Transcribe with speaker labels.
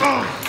Speaker 1: Oh.